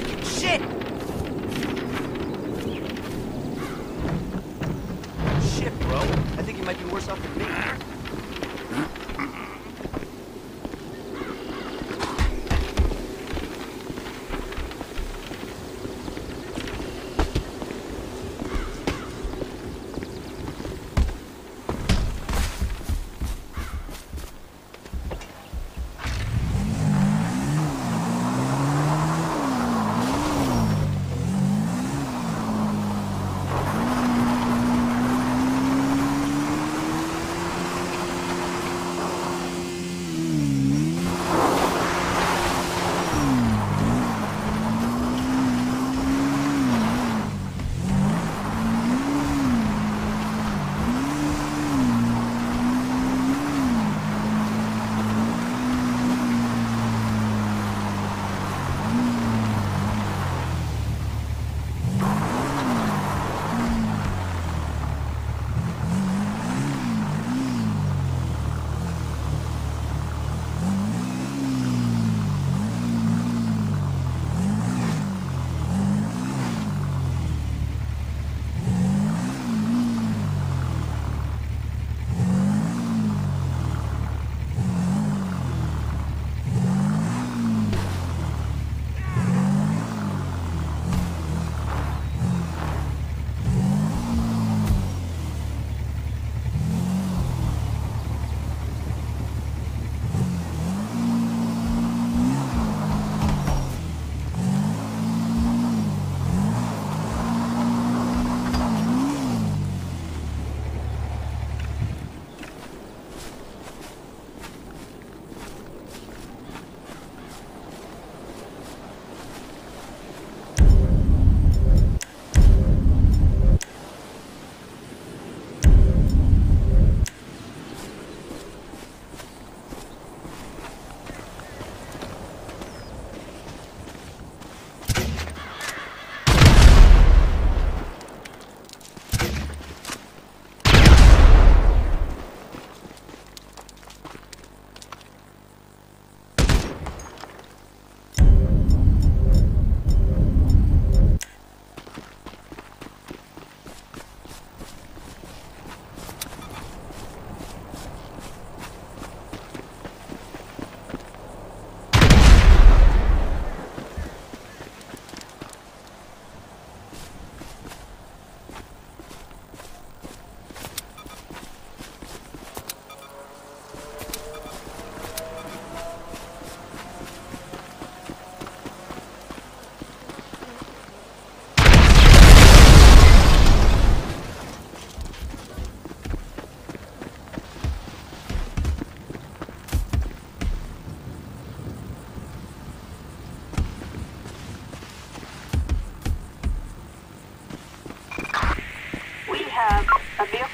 fucking shit! Shit, bro. I think you might be worse off than me.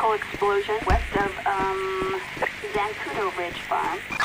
Vehicle explosion west of, um, Zancudo Ridge Farm.